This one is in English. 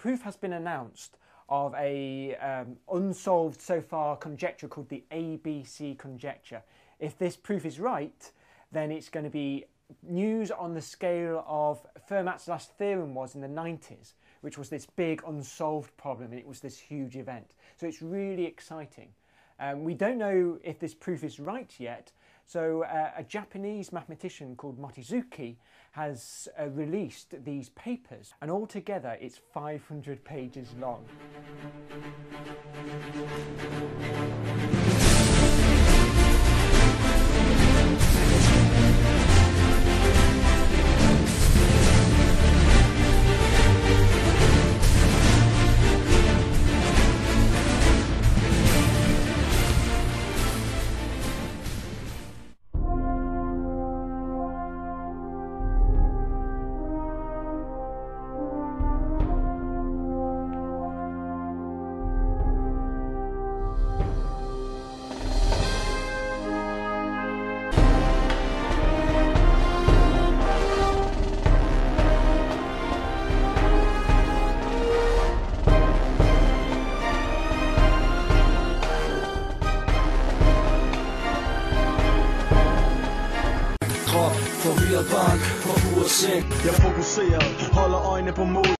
proof has been announced of a um, unsolved so far conjecture called the ABC conjecture. If this proof is right, then it's going to be news on the scale of Fermat's last theorem was in the 90s, which was this big unsolved problem, and it was this huge event. So it's really exciting. Um, we don't know if this proof is right yet, so uh, a Japanese mathematician called Mochizuki has uh, released these papers, and altogether it's 500 pages long. for Forvirret bank på uret seng Jeg fokuserer, holder øjnene på mål.